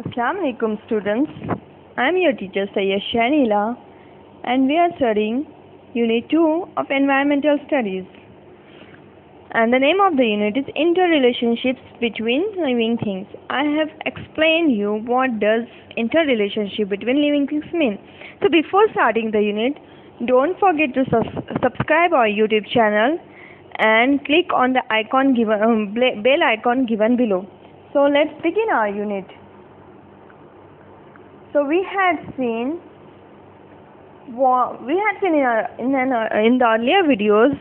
Assalamu alaikum students. I am your teacher Sayeed Shahneila and we are studying Unit 2 of Environmental Studies. And the name of the unit is Interrelationships Between Living Things. I have explained you what does interrelationship between living things mean. So before starting the unit, don't forget to subscribe our YouTube channel and click on the icon given um, bell icon given below. So let's begin our unit. So we had seen we had seen in, our, in, an, in the earlier videos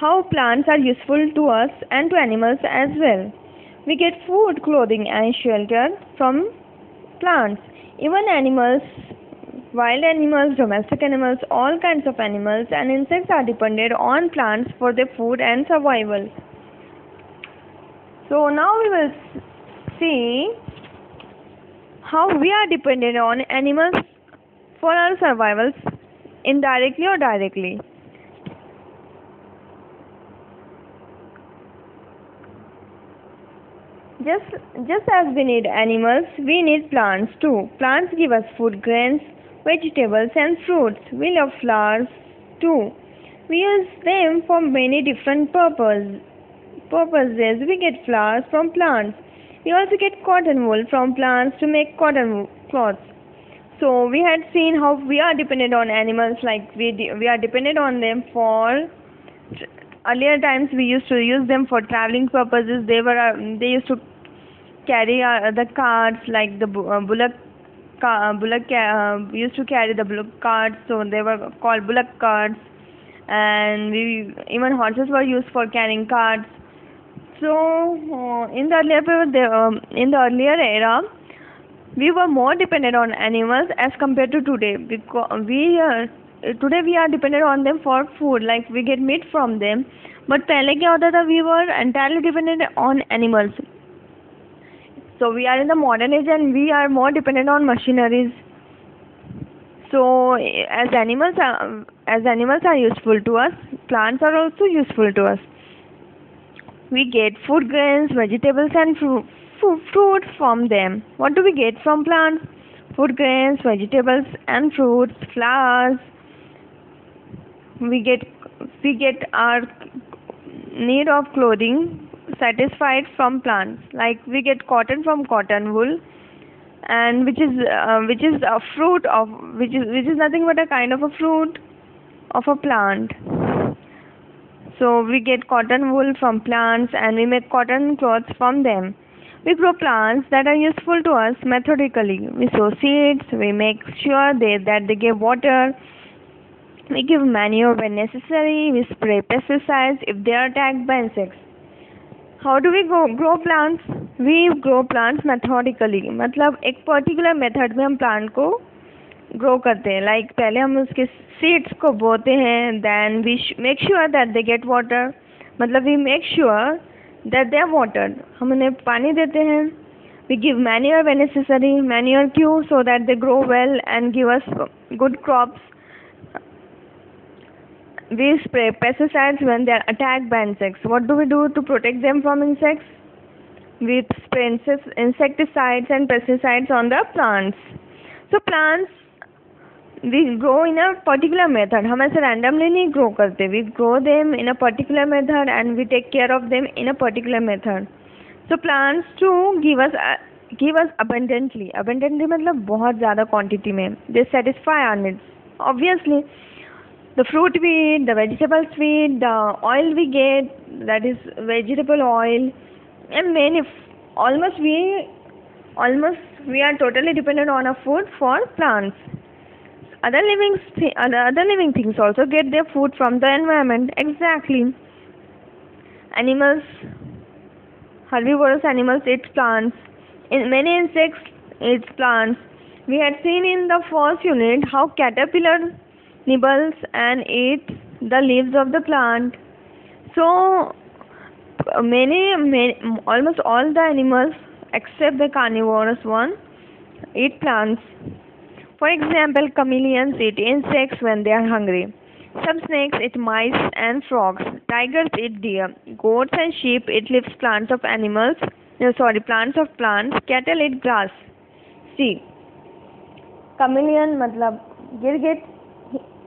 how plants are useful to us and to animals as well. We get food, clothing, and shelter from plants. Even animals, wild animals, domestic animals, all kinds of animals and insects are dependent on plants for their food and survival. So now we will see how we are dependent on animals for our survival indirectly or directly. Just, just as we need animals, we need plants too. Plants give us food, grains, vegetables, and fruits. We love flowers too. We use them for many different purposes. Purposes. We get flowers from plants. We also get cotton wool from plants to make cotton cloths. So we had seen how we are dependent on animals, like we de- we are dependent on them for earlier times we used to use them for traveling purposes. They were uh, they used to carry uh, the carts like the bu- uh, bullock car, bullock ca- uh, used to carry the bullock carts so they were called bullock carts and we even horses were used for carrying carts so uh, in the earlier period, they, um, in the earlier era we were more dependent on animals as compared to today because we uh, today we are dependent on them for food like we get meat from them but पहले क्या होता था we were entirely dependent on animals so we are in the modern age and we are more dependent on machineries so eh, as animals are, as animals are useful to us plants are also useful to us we get food grains vegetables and fruit fruit from them. What do we get from plants? Food grains, vegetables and fruits, flowers. We get we get our need of clothing satisfied from plants. Like we get cotton from cotton wool, and which is uh, which is a fruit of which is which is nothing but a kind of a fruit of a plant. So we get cotton wool from plants and we make cotton clothes from them. We grow plants that are useful to us methodically. We sow seeds, we make sure they, that they give water, we give manure when necessary, we spray pesticides if they are attacked by insects. How do we grow, grow plants? We grow plants methodically. मतलब एक particular method में हम plant को grow करते हैं। Like like, पहले हम उसके सीड्स को बोते हैं then we make sure that they get water मतलब we make sure that they are water हम उन्हें पानी देते हैं। We give manure way necessary manure queue so that they grow well and give us good crops we spray pesticides when they are attack by insects what do we do to protect them from insects we spray insecticides and pesticides on the plants so plants we grow in a particular method हम ऐसे randomly नहीं grow करते we grow them in a particular method and we take care of them in a particular method so plants too give us uh, give us abundantly abundantly मतलब बहुत ज़्यादा quantity में they satisfy our needs obviously the fruit we eat the vegetables we eat the oil we get that is vegetable oil and many almost we almost we are totally dependent on our food for plants other living th- other, living things also get their food from the environment. Exactly. Animals herbivorous animals eat plants. In many insects eat plants. We had seen in the first unit how caterpillar nibbles and eats the leaves of the plant. So many, many almost all the animals except the carnivorous one eat plants for example, chameleons eat insects when they are hungry. Some snakes eat mice and frogs. Tigers eat deer. Goats and sheep eat leaves plants of animals. No, sorry, plants of plants. Cattle eat grass. see chameleon matlab girgit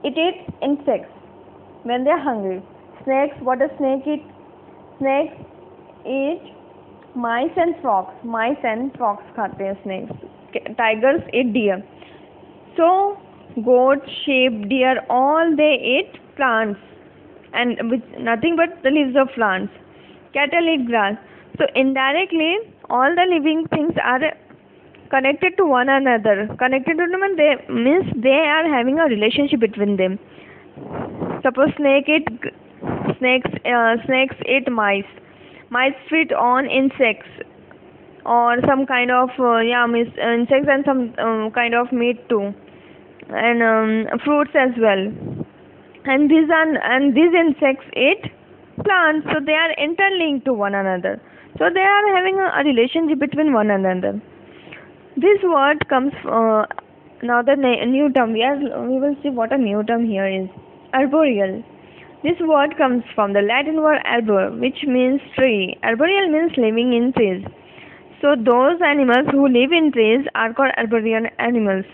it eats insects when they are hungry snakes what does snake eat snakes eat mice and frogs mice and frogs hain snakes tigers eat deer so goat sheep deer all they eat plants and with nothing but the leaves of plants. Cattle eat grass. So indirectly all the living things are connected to one another. Connected to them they means they are having a relationship between them. Suppose snake eat snakes uh, snakes eat mice. Mice feed on insects or some kind of uh, yeah insects and some um, kind of meat too and um, fruits as well. And these are and these insects eat plants so they are interlinked to one another. So they are having a, relationship between one another. This word comes uh, now the na- new term we are we will see what a new term here is arboreal. This word comes from the latin word arbor which means tree. Arboreal means living in trees. So those animals who live in trees are called arboreal animals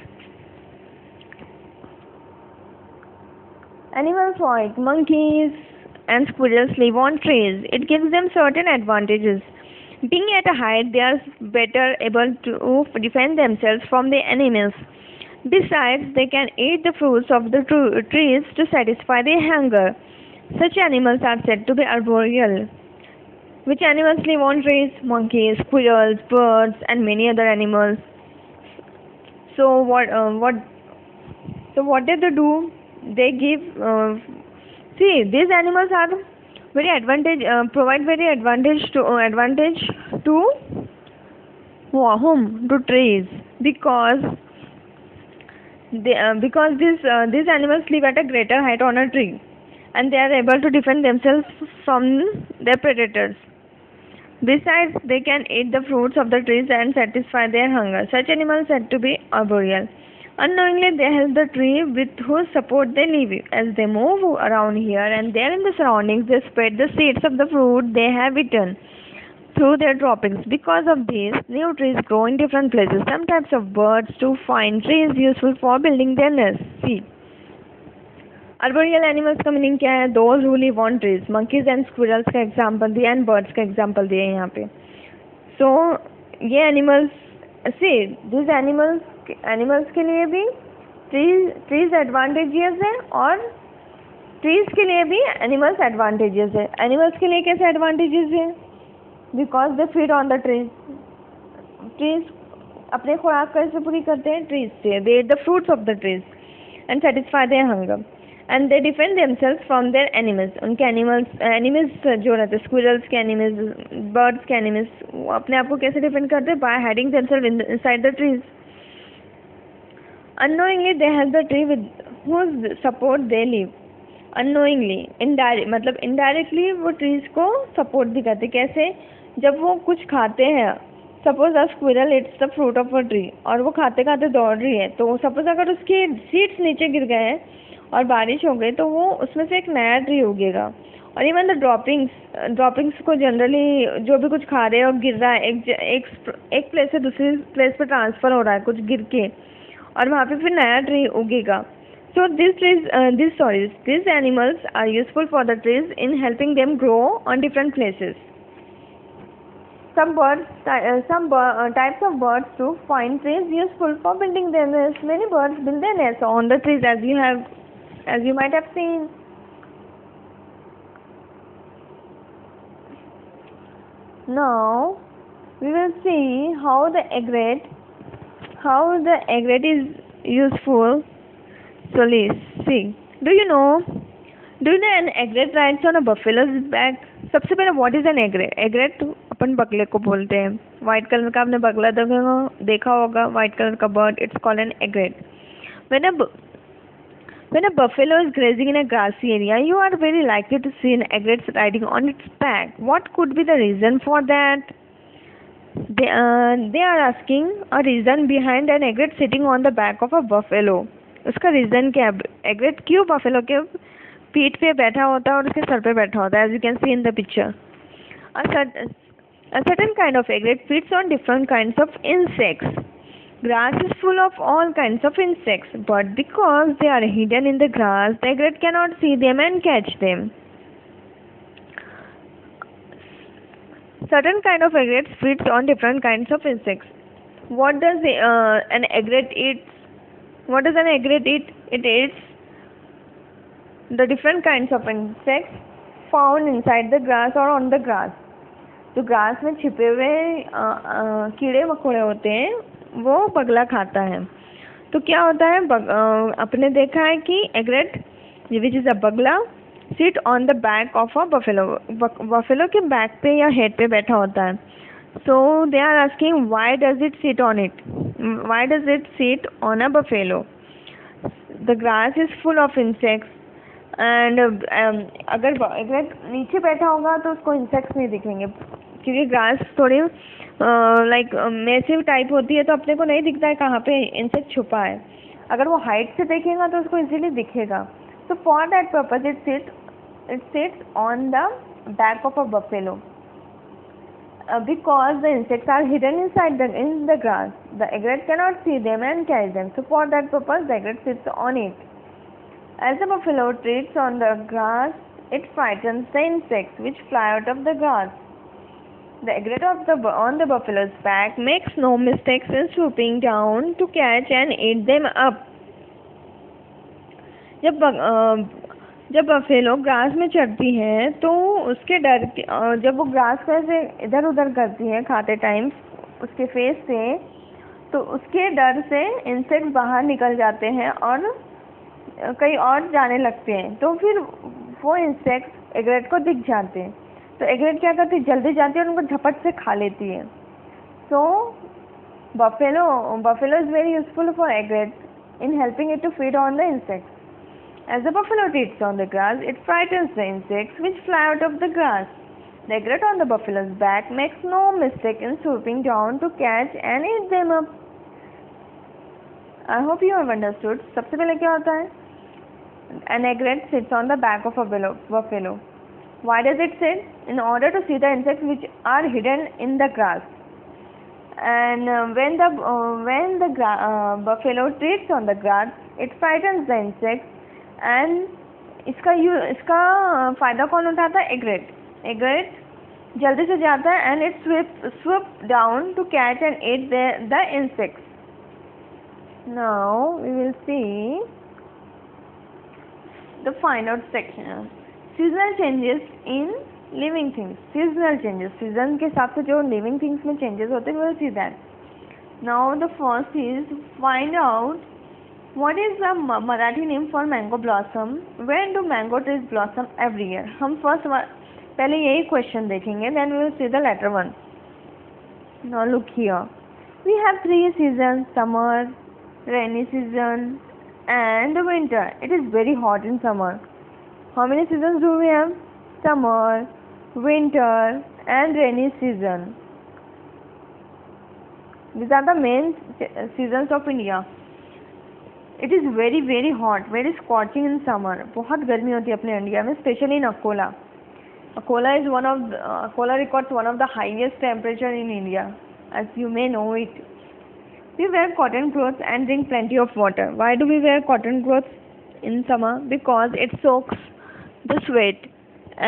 animals like monkeys and squirrels live on trees it gives them certain advantages being at a height, they are better able to defend themselves from the enemies. Besides, they can eat the fruits of the trees to satisfy their hunger. Such animals are said to be arboreal. Which animals live on trees? Monkeys, squirrels, birds, and many other animals. So what? Uh, what? So what did they do? They give. Uh, see, these animals are very advantage uh, provide very advantage to uh, advantage to whom? To trees. Because they, uh, because this uh, these animals live at a greater height on a tree. And they are able to defend themselves from their predators. Besides they can eat the fruits of the trees and satisfy their hunger. Such animals said to be arboreal Unknowingly, they help the tree with whose support they live. As they move around here and there in the surroundings, they spread the seeds of the fruit they have eaten through their droppings. Because of this, new trees grow in different places. Some types of birds too find trees useful for building their nests. See. arboreal animals का meaning क्या है those who live on trees monkeys and squirrels का example दिया and birds का example दिया यहाँ पे सो so, ये animals see this animals animals के लिए भी ट्रीज ट्रीज एडवांटेजियस है और ट्रीज के लिए भी एनिमल्स एडवांटेजेस है। एनिमल्स के लिए कैसे एडवांटेजेस है? Because they feed on the trees trees अपने खुराक कैसे पूरी करते हैं ट्रीज से। They the fruits of the trees and satisfy their hunger and they defend themselves from their animals उनके एनिमल्स एनिमल्स जो रहते हैं स्क्विरल्स के एनिमल्स बर्ड्स के एनिमल्स वो अपने आप को कैसे डिफेंड करते हैं? By hiding themself inside the trees unknowingly they help the tree with whose support they live. Unknowingly, indirect मतलब इनडायरेक्टली वो ट्रीज को सपोर्ट भी करते कैसे? जब वो कुछ खाते हैं suppose a squirrel eats the fruit of a tree और वो खाते खाते दौड़ रही है तो सपोज़ अगर उसके सीड्स नीचे गिर गए हैं और बारिश हो गई तो वो उसमें से एक नया ट्री उगेगा। और इवन द ड्रॉपिंग्स ड्रॉपिंग्स को जनरली जो भी कुछ खा रहे हैं और गिर रहा है, एक एक एक प्लेस से दूसरी प्लेस पर ट्रांसफ़र हो रहा है, कुछ गिर के और वहाँ पे फिर नया tree उगेगा so this trees uh, these sorry these animals are useful for the trees in helping them grow on different places some birds uh, some uh, types of birds too find trees useful for building their nests many birds build their nests on the trees as you have as you might have seen now we will see how the egret how the egret is useful so let's see do you know do you know an egret rides on a buffalo's back सबसे पहले what is N एग्रेट एग्रेट अपन बगले को बोलते हैं white colour का आपने बगला देखा देखा होगा वाइट कलर का bird it's called an एग्रेट when a when a buffalo is grazing in a grassy area you are very likely to see an egret riding on its back what could be the reason for that They, uh, they are asking a reason behind an egret sitting on the back of a buffalo उसका reason क्या है एग्रेट क्यों buffalo के पीठ पे बैठा होता है और उसके सर पे बैठा होता है as you can see in the picture a certain kind of egret feeds on different kinds of insects Grass is full of all kinds of insects, but because they are hidden in the grass, the egret cannot see them and catch them. Certain kind of egrets feeds on different kinds of insects. What does uh, an egret eat? What does an egret eat? It eats the different kinds of insects found inside the grass or on the grass. जो grass में छिपे हुए कीड़े मकोड़े होते हैं वो बगला खाता है तो क्या होता है बग, आ, अपने देखा है कि एग्रेट विच इज़ अ बगला sit on the back of a buffalo buffalo के बैक पे या हेड पे बैठा होता है। So they are asking why does it sit on it why does it sit on a buffalo the grass is full of insects and अगर अगर नीचे बैठा होगा तो उसको इंसेक्ट्स नहीं दिखेंगे। क्योंकि ग्रास थोड़ी लाइक मेसिव टाइप होती है तो अपने को नहीं दिखता है कहाँ पे इंसेक्ट छुपा है। अगर वो हाइट से देखेगा तो उसको इजीली दिखेगा। So for that purpose it sits it sits on the back of a buffalo. Uh, because the insects are hidden inside the in the grass the egret cannot see them and catch them. So for that purpose the egret sits on it. As the buffalo treads on the grass it frightens the insects which fly out of the grass. The egret of the on the buffalo's back makes no mistakes in swooping down to catch and eat them up. जब जब buffalo grass में चढ़ती है तो उसके डर के जब वो ग्रास को ऐसे इधर उधर करती है खाते टाइम उसके फेस से तो उसके डर से इंसेक्ट बाहर निकल जाते हैं और कहीं और जाने लगते हैं। तो फिर वो इंसेक्ट एग्रेट को दिख जाते हैं। तो एग्रेट क्या करती है? जल्दी जाती है और उनको झपट से खा लेती है। So buffalo buffalo is very useful for egret in helping it to feed on the insect As the buffalo treats on the grass, it frightens the insects which fly out of the grass. The egret on the buffalo's back makes no mistake in swooping down to catch and eat them up. I hope you have understood. सबसे पहले क्या होता है An egret sits on the back of a buffalo. Why does it sit? In order to see the insects which are hidden in the grass. and uh, when the uh, when the uh, buffalo treats on the grass it frightens the insects and इसका you, इसका फ़ायदा कौन उठाता है? एगरेट एगरेट जल्दी से जाता है and it sweep sweep down to catch and eat the insect now we will see the find out section seasonal changes in living things seasonal changes season के हिसाब से जो लिविंग थिंग्स में चेंजेस होते हैं we will see that now the first is find out What is the Marathi name for mango blossom? When do mango trees blossom every year? हम first पहले यही question देखेंगे then we will see the latter one. Now look here. We have three seasons: summer, rainy season, and winter. It is very hot in summer. How many seasons do we have? Summer, winter, and rainy season. These are the main seasons of India. It is very very hot very scorching in summer बहुत गर्मी होती है अपने India में specially in Akola Akola is one of Akola records one of the highest temperature in India as you may no it we wear cotton clothes and drink plenty of water why do we wear cotton clothes in summer because it soaks the sweat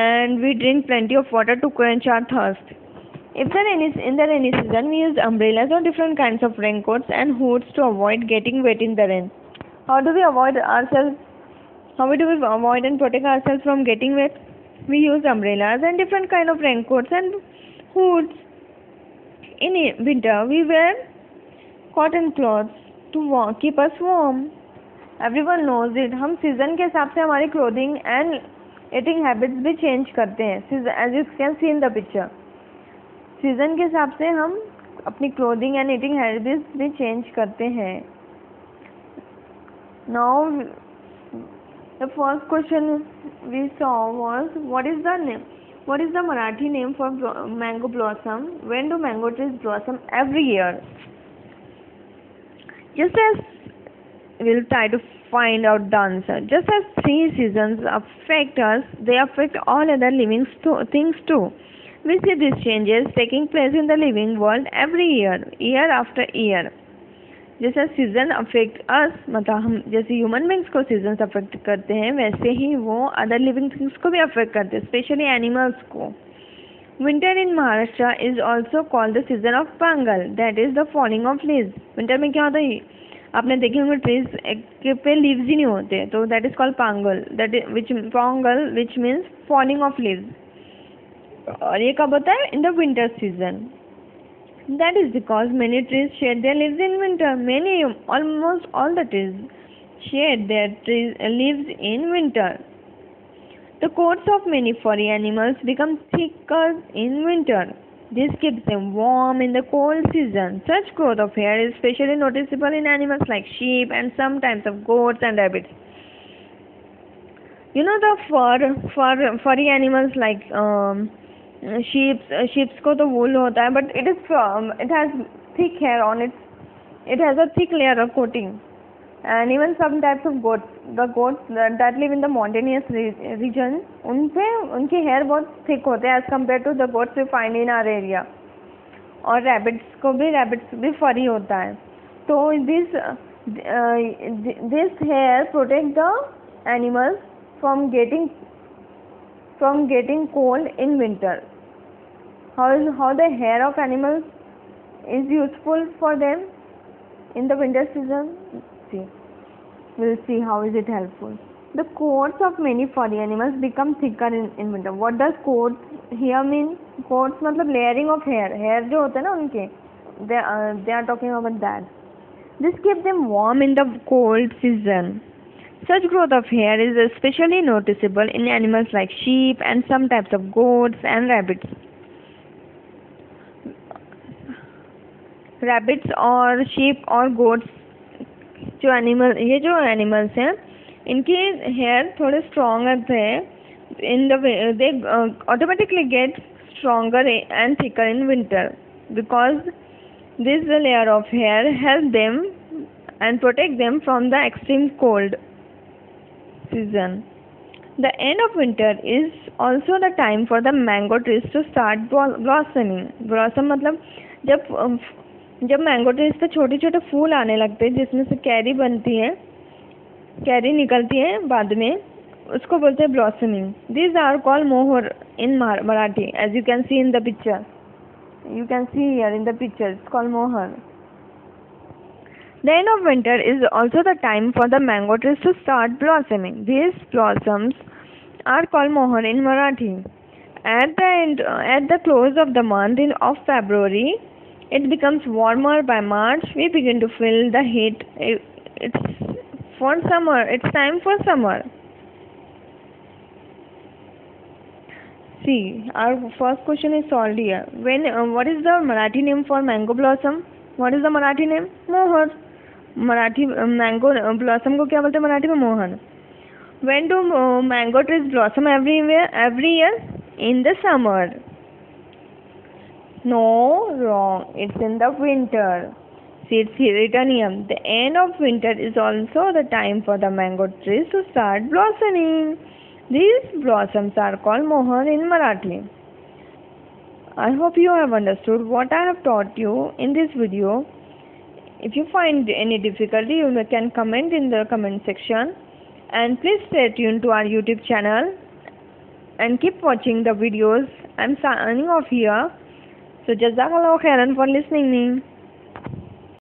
and we drink plenty of water to quench our thirst if the rainy in the rainy season we use umbrellas or different kinds of raincoats and hoods to avoid getting wet in the rain How do we avoid ourselves? How do we avoid and protect ourselves from getting wet? We use umbrellas and different kind of raincoats and hoods. In winter, we wear cotton clothes to keep us warm. Everyone knows it. हम season के हिसाब से हमारी clothing and eating habits भी change करते हैं as you can see in the picture season के हिसाब से हम अपनी क्लोथिंग एंड ईटिंग हैबिट्स भी चेंज करते हैं now the first question we saw was what is the name what is the marathi name for mango blossom? When do mango trees blossom? Every year. Just as we'll try to find out the answer. Just as three seasons affect us they affect all other living things too. We see these changes taking place in the living world every year year after year जैसे season affect us मतलब हम जैसे human beings को season affect करते हैं, वैसे ही वो other living things को भी अफेक्ट करते हैं स्पेशली एनिमल्स को। Winter in Maharashtra is also called the season of Pongal that is the falling of leaves winter में क्या होता है? आपने देखे होंगे ट्रीज के पे लीव्स ही नहीं होते तो that is called Pongal that which Pongal which means falling of leaves और ये कब होता है? In the winter season That is because many trees shed their leaves in winter. Many, almost all the trees, shed their trees, leaves in winter. The coats of many furry animals become thicker in winter. This keeps them warm in the cold season. Such growth of hair is especially noticeable in animals like sheep and some types of goats and rabbits. You know the fur, fur furry animals like um, sheeps sheeps को तो wool होता है but it is it has thick hair on its it has a thick layer of coating and even some types of goat the goat that live in the mountainous region उनपे उनके hair बहुत thick होते हैं as compare to the goats you find in our area और rabbits को भी rabbits भी furry होता है. तो this this hair protect the animals from getting from getting cold in winter how is how the hair of animals is useful for them in the winter season? See. We'll see how is it helpful. The coats of many furry animals become thicker in, in winter. What does coat here mean? Coats matlab layering of hair. Hair na unke they uh, they are talking about that. This keeps them warm in the cold season. Such growth of hair is especially noticeable in animals like sheep and some types of goats and rabbits rabbits और sheep और goats जो animal ये जो animals हैं, इनके hair थोड़े stronger थे। In the they automatically get stronger and thicker in winter because this the layer of hair help them and protect them from the extreme cold season the end of winter is also the time for the mango trees to start blossoming blossom मतलब जब जब mango trees पे छोटे छोटे फूल आने लगते हैं, जिसमें से कैरी बनती है, कैरी निकलती है बाद में, उसको बोलते हैं ब्लॉसमिंग दिज आर कॉल मोहर in Marathi as you can see in the picture you can see here in the picture is call मोहर the end of winter is also the time for the mango trees to start blossoming this blossoms are call मोहर in Marathi at the end at the close of the month in of February it becomes warmer by March, we begin to feel the heat. It's for summer, it's time for summer. See, our first question is solved here. When, uh, what is the Marathi name for mango blossom? What is the Marathi name? Mohar. Marathi uh, mango uh, blossom को क्या बोलते हैं Marathi when do uh, mango trees blossom everywhere every year in the summer no, wrong. It's in the winter. See, it's written. The end of winter is also the time for the mango trees to start blossoming. These blossoms are called mohar in Marathi. I hope you have understood what I have taught you in this video. If you find any difficulty, you can comment in the comment section. And please stay tuned to our YouTube channel and keep watching the videos. I'm signing off here. So Jazakallah khairan for listening me.